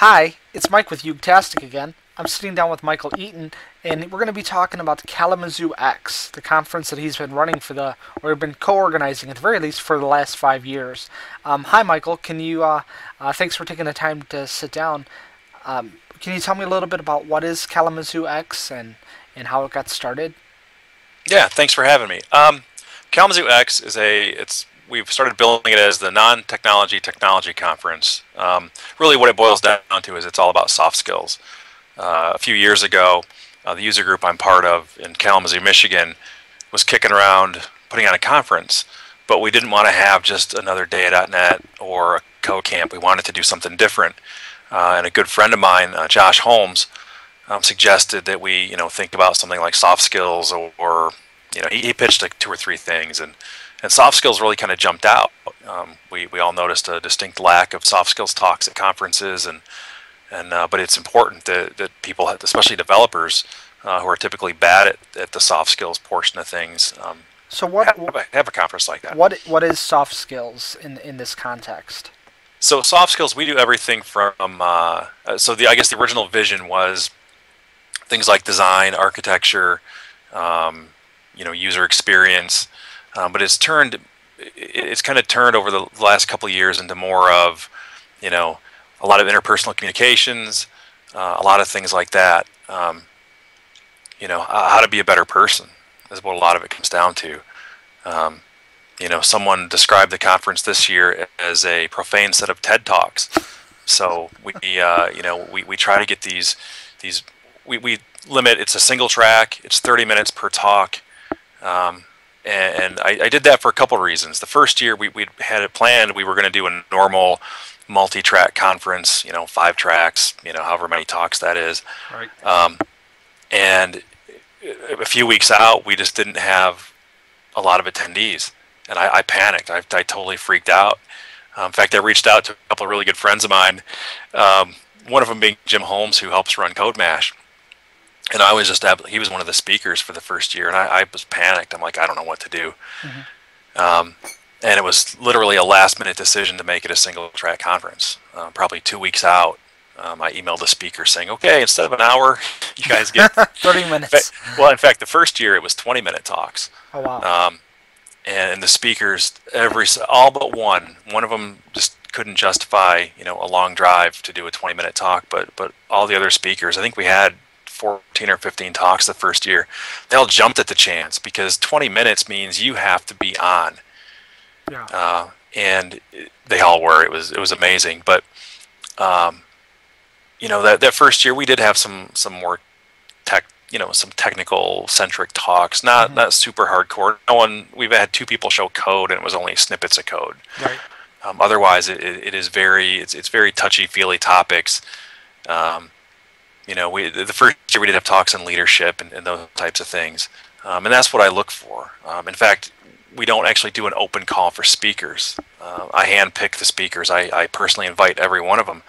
Hi, it's Mike with Utastic again. I'm sitting down with Michael Eaton, and we're going to be talking about Kalamazoo X, the conference that he's been running for the, or been co-organizing at the very least for the last five years. Um, hi, Michael. Can you? Uh, uh, thanks for taking the time to sit down. Um, can you tell me a little bit about what is Kalamazoo X and and how it got started? Yeah, thanks for having me. Um, Kalamazoo X is a it's we've started building it as the non-technology technology conference. Um, really, what it boils down to is it's all about soft skills. Uh, a few years ago, uh, the user group I'm part of in Kalamazoo, Michigan, was kicking around putting on a conference, but we didn't want to have just another day.net or a code camp. We wanted to do something different. Uh, and a good friend of mine, uh, Josh Holmes, um, suggested that we, you know, think about something like soft skills or, or you know, he, he, pitched like two or three things, and and soft skills really kind of jumped out. Um, we we all noticed a distinct lack of soft skills talks at conferences, and and uh, but it's important that that people, especially developers, uh, who are typically bad at, at the soft skills portion of things. Um, so what have a, have a conference like that? What what is soft skills in in this context? So soft skills, we do everything from. Uh, so the I guess the original vision was things like design, architecture, um, you know, user experience, um, but it's turned, it's kind of turned over the last couple of years into more of, you know, a lot of interpersonal communications, uh, a lot of things like that. Um, you know, how to be a better person is what a lot of it comes down to. Um, you know, someone described the conference this year as a profane set of TED talks. So we, uh, you know, we, we try to get these these we, we limit. It's a single track. It's 30 minutes per talk. Um, and, and I, I, did that for a couple of reasons. The first year we we had it planned. We were going to do a normal multi-track conference. You know, five tracks. You know, however many talks that is. Right. Um, and a few weeks out, we just didn't have a lot of attendees, and I, I panicked. I, I totally freaked out. Um, in fact, I reached out to a couple of really good friends of mine. Um, one of them being Jim Holmes, who helps run CodeMash and I was just he was one of the speakers for the first year, and I, I was panicked. I'm like, I don't know what to do. Mm-hmm. Um, and it was literally a last minute decision to make it a single track conference. Uh, probably two weeks out, um, I emailed the speaker saying, "Okay, instead of an hour, you guys get 30 minutes." Well, in fact, the first year it was 20 minute talks. Oh wow! Um, and the speakers, every all but one, one of them just couldn't justify, you know, a long drive to do a 20 minute talk. But but all the other speakers, I think we had 14 or 15 talks the first year, they all jumped at the chance because 20 minutes means you have to be on. Yeah. Uh, and they all were. It was it was amazing. But um, you know that that first year we did have some some more tech you know some technical centric talks not mm-hmm. not super hardcore no one we've had two people show code and it was only snippets of code right um, otherwise it, it is very it's, it's very touchy feely topics um, you know, we the first year we did have talks on leadership and, and those types of things, um, and that's what I look for. Um, in fact, we don't actually do an open call for speakers. Uh, I handpick the speakers. I, I personally invite every one of them.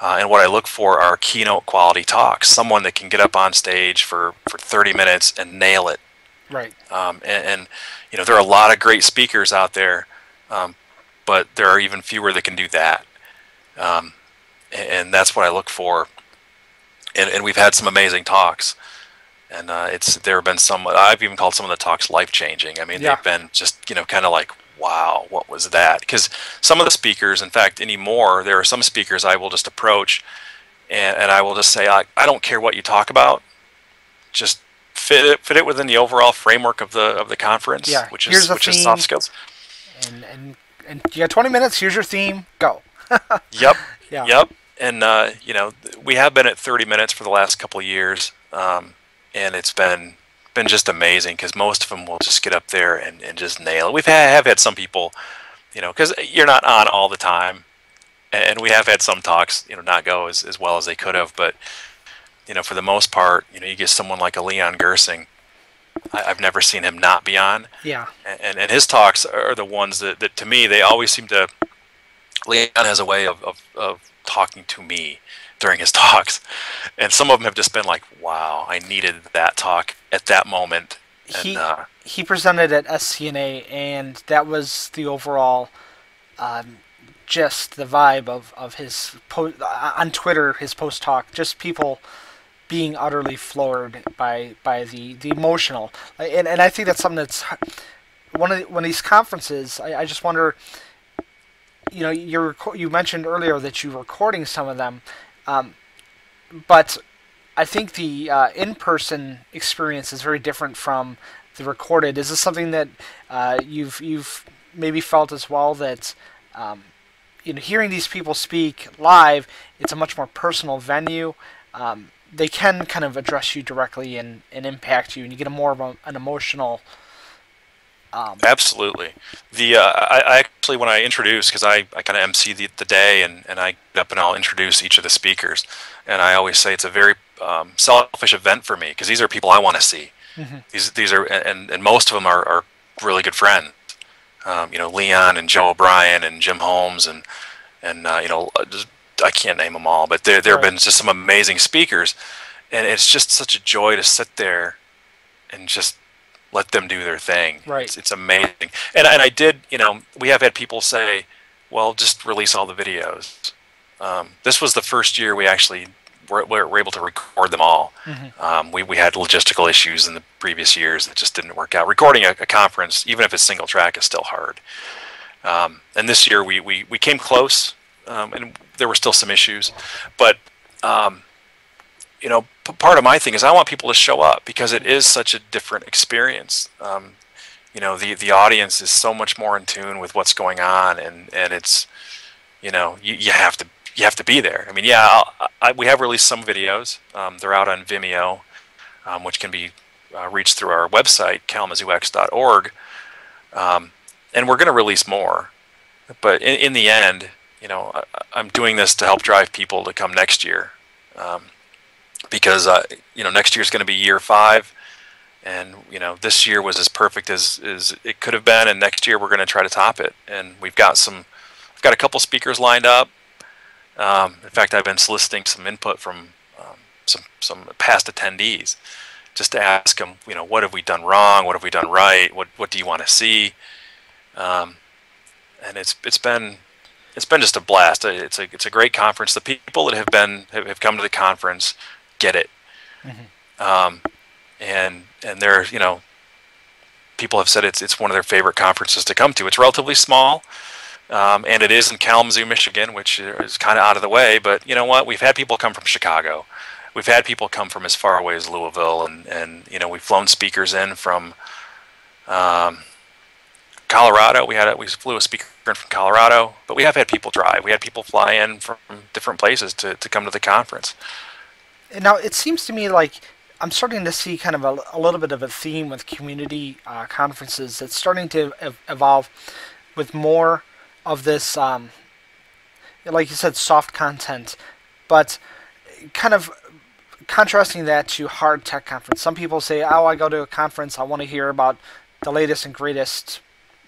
Uh, and what I look for are keynote quality talks. Someone that can get up on stage for, for 30 minutes and nail it. Right. Um, and, and, you know, there are a lot of great speakers out there, um, but there are even fewer that can do that. Um, and, and, that's what I look for and, and we've had some amazing talks and uh, it's there have been some I've even called some of the talks life changing. I mean, yeah. they've been just you know kind of like wow, what was that? Because some of the speakers, in fact, anymore, there are some speakers I will just approach, and, and I will just say I, I don't care what you talk about, just fit it fit it within the overall framework of the of the conference, yeah. which is which theme, is soft skills. And and and you got 20 minutes. Here's your theme. Go. yep. Yeah. Yep and uh, you know we have been at 30 minutes for the last couple of years, um, and it's been been just amazing because most of them will just get up there and, and just nail it. We've had, have had some people, you know, because you're not on all the time, and we have had some talks, you know, not go as, as well as they could have, but you know, for the most part, you know, you get someone like a Leon Gersing. I, have never seen him not be on. Yeah. And, and his talks are the ones that, that to me they always seem to. Leon has a way of, of, of talking to me during his talks. And some of them have just been like, wow, I needed that talk at that moment. And, he, uh, he presented at SCNA, and that was the overall um, gist, the vibe of of his po- uh, on Twitter, his post talk, just people being utterly floored by by the the emotional, and and I think that's something that's one of the, one of these conferences. I, I just wonder. You know, you you mentioned earlier that you're recording some of them, um, but I think the uh, in-person experience is very different from the recorded. Is this something that uh, you've you've maybe felt as well that um, you know hearing these people speak live, it's a much more personal venue. Um, they can kind of address you directly and, and impact you, and you get a more of a, an emotional. Um, Absolutely. The uh, I, I, actually when I introduce because I, I kind of MC the, the day and, and I get up and I'll introduce each of the speakers, and I always say it's a very um, selfish event for me because these are people I want to see. Mm-hmm. These these are and, and most of them are, are really good friends. Um, you know Leon and Joe O'Brien and Jim Holmes and and uh, you know just I can't name them all, but there there have been just some amazing speakers, and it's just such a joy to sit there and just let them do their thing. Right. It's, it's amazing. And and I did, you know, we have had people say, well, just release all the videos. Um, this was the first year we actually were, were able to record them all. Mm-hmm. Um, we, we had logistical issues in the previous years that just didn't work out. Recording a, a conference, even if it's single track, is still hard. Um, and this year we, we, we came close um, and there were still some issues. But um, you know, part of my thing is I want people to show up because it is such a different experience. Um, you know, the the audience is so much more in tune with what's going on, and and it's you know you, you have to you have to be there. I mean, yeah, I, we have released some videos. Um, they're out on Vimeo, um, which can be uh, reached through our website kalamazoox.org, um, and we're going to release more. But in, in the end, you know, I, am doing this to help drive people to come next year, um, because uh, you know next year is going to be year five, and you know this year was as perfect as as it could have been, and next year we're going to try to top it. And we've got some, we've got a couple speakers lined up. Um, in fact, I've been soliciting some input from um, some some past attendees, just to ask them, you know, what have we done wrong? What have we done right? What what do you want to see? Um, and it's it's been it's been just a blast. It's a it's a great conference. The people that have been have, have come to the conference get it, mm-hmm. um, and and they're you know people have said it's it's one of their favorite conferences to come to. It's relatively small, um, and it is in Kalamazoo, Michigan, which is kind of out of the way. But you know what? We've had people come from Chicago. We've had people come from as far away as Louisville, and and you know we've flown speakers in from. Um, Colorado. We had a, we flew a speaker in from Colorado, but we have had people drive. We had people fly in from different places to, to come to the conference. Now it seems to me like I'm starting to see kind of a, a little bit of a theme with community uh, conferences that's starting to ev- evolve with more of this, um, like you said, soft content, but kind of contrasting that to hard tech conference. Some people say, "Oh, I go to a conference, I want to hear about the latest and greatest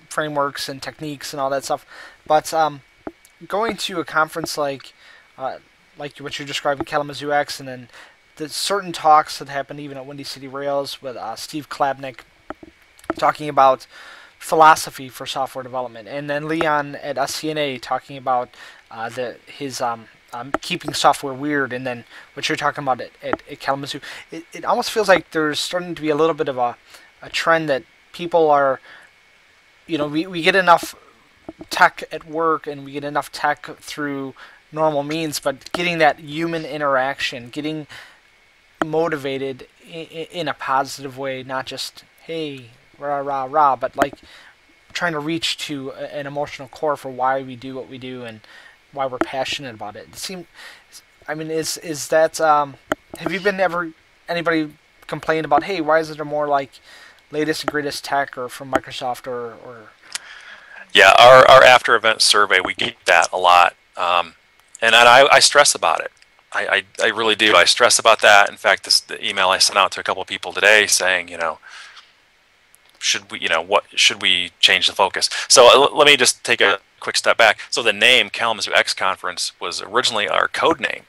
frameworks and techniques and all that stuff. But um, going to a conference like uh, like what you're describing, Kalamazoo X, and then the certain talks that happened even at Windy City Rails with uh, Steve Klabnik talking about philosophy for software development, and then Leon at SCNA talking about uh, the his um, um, keeping software weird, and then what you're talking about at, at, at Kalamazoo. It, it almost feels like there's starting to be a little bit of a, a trend that people are you know, we, we get enough tech at work and we get enough tech through normal means, but getting that human interaction, getting motivated in, a positive way, not just, hey, rah, rah, rah, but like trying to reach to an emotional core for why we do what we do and why we're passionate about it. It seems, I mean, is is that, um, have you been ever, anybody complained about, hey, why is it a more like, latest greatest tech or from Microsoft or, or yeah, our, our after event survey, we get that a lot. Um, and, and I, I stress about it. I, I, I, really do. I stress about that. In fact, this the email I sent out to a couple of people today saying, you know, should we, you know, what should we change the focus? So uh, let me just take a quick step back. So the name Kalamazoo X Conference was originally our code name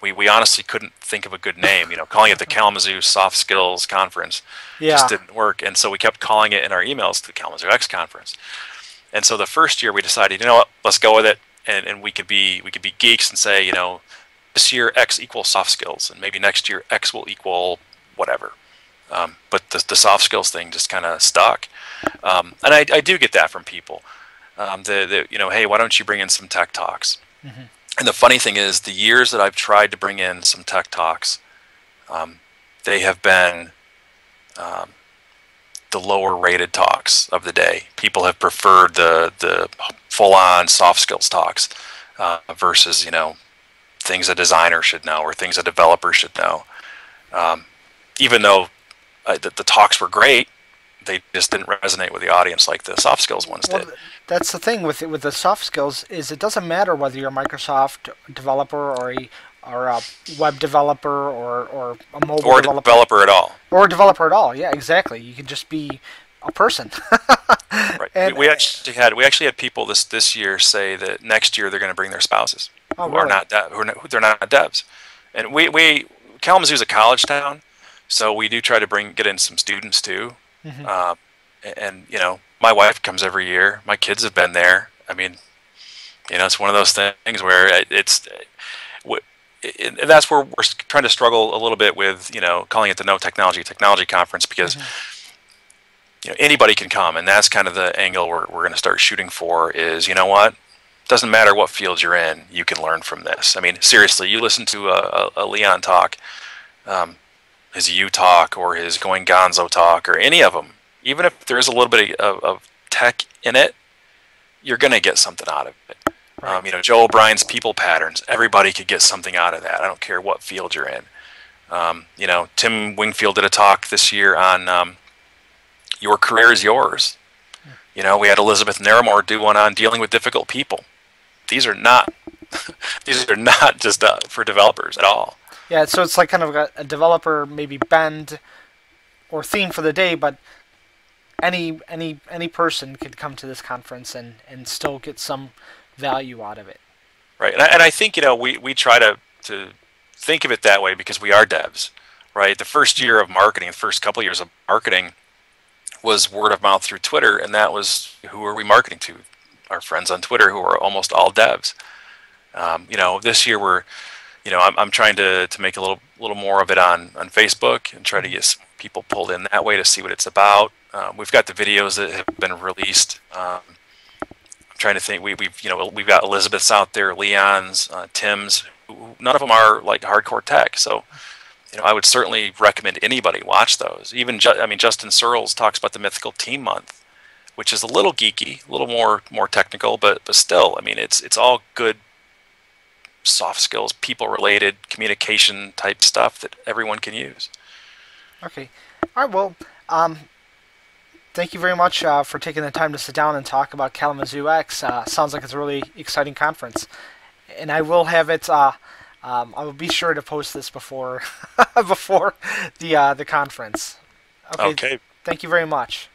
we, we honestly couldn't think of a good name. You know, calling it the Kalamazoo Soft Skills Conference yeah. just didn't work, and so we kept calling it in our emails the Kalamazoo X Conference. And so the first year we decided, you know what, let's go with it. And and we could be we could be geeks and say, you know, this year X equals soft skills, and maybe next year X will equal whatever. Um, but the, the soft skills thing just kind of stuck, um, and I, I do get that from people. Um, the, the you know, hey, why don't you bring in some tech talks? Mm-hmm. And the funny thing is, the years that I've tried to bring in some tech talks, um, they have been um, the lower rated talks of the day. People have preferred the the full on soft skills talks uh, versus you know things a designer should know or things a developer should know. Um, even though uh, the, the, talks were great, they just didn't resonate with the audience like the soft skills ones well, did. That's the thing with with the soft skills is it doesn't matter whether you're a Microsoft developer or a or a web developer or, or a mobile or developer. developer at all. Or a developer at all. Yeah, exactly. You can just be a person. right. And, we, we, actually had we actually had people this this year say that next year they're going to bring their spouses oh, who really? are not who are not, they're not devs, and we we Kalamazoo is a college town, so we do try to bring get in some students too. Mm-hmm. Uh, and, and you know, my wife comes every year. My kids have been there. I mean, you know, it's one of those things where it's. And that's where we're trying to struggle a little bit with, you know, calling it the No Technology Technology Conference because mm-hmm. you know anybody can come, and that's kind of the angle we're we're going to start shooting for. Is you know what, doesn't matter what field you're in, you can learn from this. I mean, seriously, you listen to a, a, a Leon talk, um, his U talk, or his Going Gonzo talk, or any of them. Even if there's a little bit of, of tech in it, you're going to get something out of it. Right. Um, you know, Joe O'Brien's people patterns. Everybody could get something out of that. I don't care what field you're in. Um, you know, Tim Wingfield did a talk this year on um, your career is yours. You know, we had Elizabeth Naramore do one on dealing with difficult people. These are not these are not just uh, for developers at all. Yeah, so it's like kind of a, a developer maybe bend or theme for the day, but any any any person could come to this conference and and still get some value out of it. Right, and I, and I think you know we we try to to think of it that way because we are devs, right? The first year of marketing, the first couple years of marketing, was word of mouth through Twitter, and that was who are we marketing to? Our friends on Twitter, who are almost all devs. Um, you know, this year we're, you know, I'm, I'm trying to, to make a little little more of it on on Facebook and try to get people pulled in that way to see what it's about. Um, we've got the videos that have been released. Um, I'm trying to think. We, we've you know we've got Elizabeth's out there, Leon's, uh, Tim's. None of them are like hardcore tech. So you know I would certainly recommend anybody watch those. Even Ju- I mean Justin Searls talks about the Mythical Team Month, which is a little geeky, a little more more technical, but but still, I mean it's it's all good soft skills, people related communication type stuff that everyone can use. Okay. All right. Well, um, thank you very much uh, for taking the time to sit down and talk about Kalamazoo X. Uh, sounds like it's a really exciting conference, and I will have it. Uh, um, I will be sure to post this before before the uh, the conference. Okay. okay. Thank you very much.